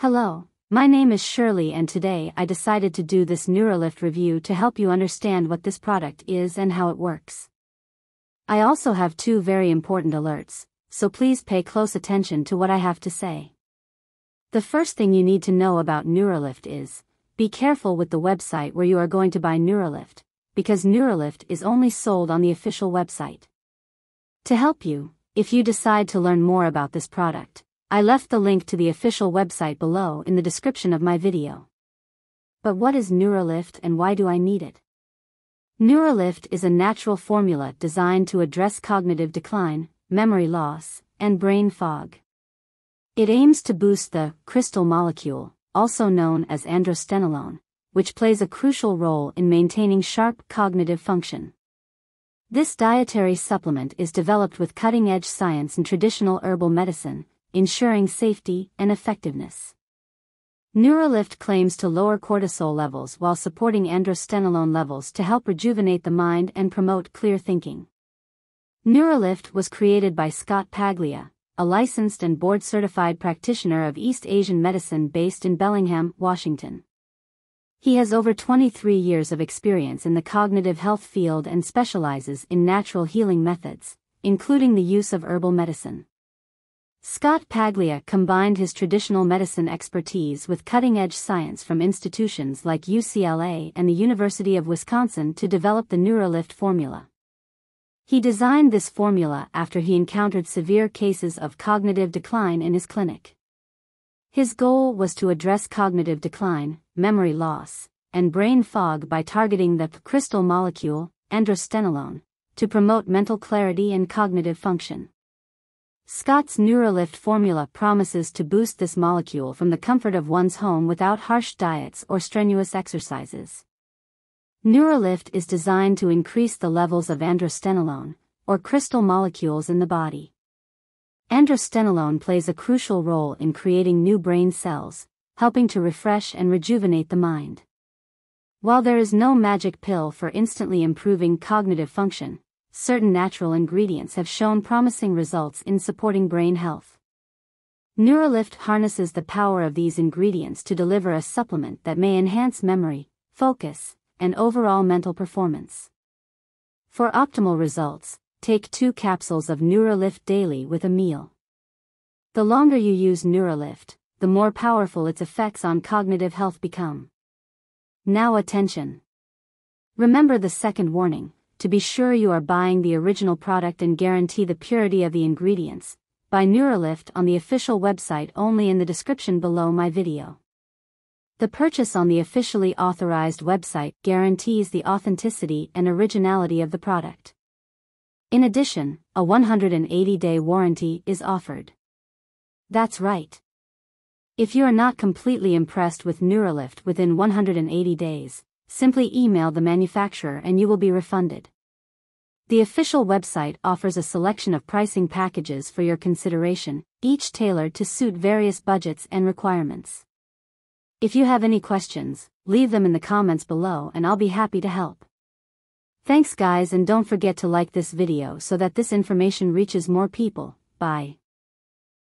Hello, my name is Shirley and today I decided to do this Neuralift review to help you understand what this product is and how it works. I also have two very important alerts, so please pay close attention to what I have to say. The first thing you need to know about Neuralift is, be careful with the website where you are going to buy Neuralift, because Neuralift is only sold on the official website. To help you, if you decide to learn more about this product, I left the link to the official website below in the description of my video. But what is Neuralift and why do I need it? Neuralift is a natural formula designed to address cognitive decline, memory loss, and brain fog. It aims to boost the crystal molecule, also known as androstenedione, which plays a crucial role in maintaining sharp cognitive function. This dietary supplement is developed with cutting-edge science and traditional herbal medicine, ensuring safety and effectiveness. Neuralift claims to lower cortisol levels while supporting androstenedione levels to help rejuvenate the mind and promote clear thinking. Neuralift was created by Scott Paglia, a licensed and board-certified practitioner of East Asian medicine based in Bellingham, Washington. He has over 23 years of experience in the cognitive health field and specializes in natural healing methods, including the use of herbal medicine. Scott Paglia combined his traditional medicine expertise with cutting-edge science from institutions like UCLA and the University of Wisconsin to develop the Neuralift formula. He designed this formula after he encountered severe cases of cognitive decline in his clinic. His goal was to address cognitive decline, memory loss, and brain fog by targeting the crystal molecule, androstenedione, to promote mental clarity and cognitive function. Scott's Neuralift formula promises to boost this molecule from the comfort of one's home without harsh diets or strenuous exercises. Neuralift is designed to increase the levels of androstenedione, or crystal molecules in the body. Androstenedione plays a crucial role in creating new brain cells, helping to refresh and rejuvenate the mind. While there is no magic pill for instantly improving cognitive function, certain natural ingredients have shown promising results in supporting brain health. Neuralift harnesses the power of these ingredients to deliver a supplement that may enhance memory, focus, and overall mental performance. For optimal results, take two capsules of Neuralift daily with a meal. The longer you use Neuralift, the more powerful its effects on cognitive health become. Now attention. Remember the second warning, to be sure you are buying the original product and guarantee the purity of the ingredients. Buy Neuralift on the official website only in the description below my video. The purchase on the officially authorized website guarantees the authenticity and originality of the product. In addition, a 180-day warranty is offered. That's right. If you are not completely impressed with Neuralift within 180 days, simply email the manufacturer and you will be refunded. The official website offers a selection of pricing packages for your consideration, each tailored to suit various budgets and requirements. If you have any questions, leave them in the comments below and I'll be happy to help. Thanks guys and don't forget to like this video so that this information reaches more people. Bye.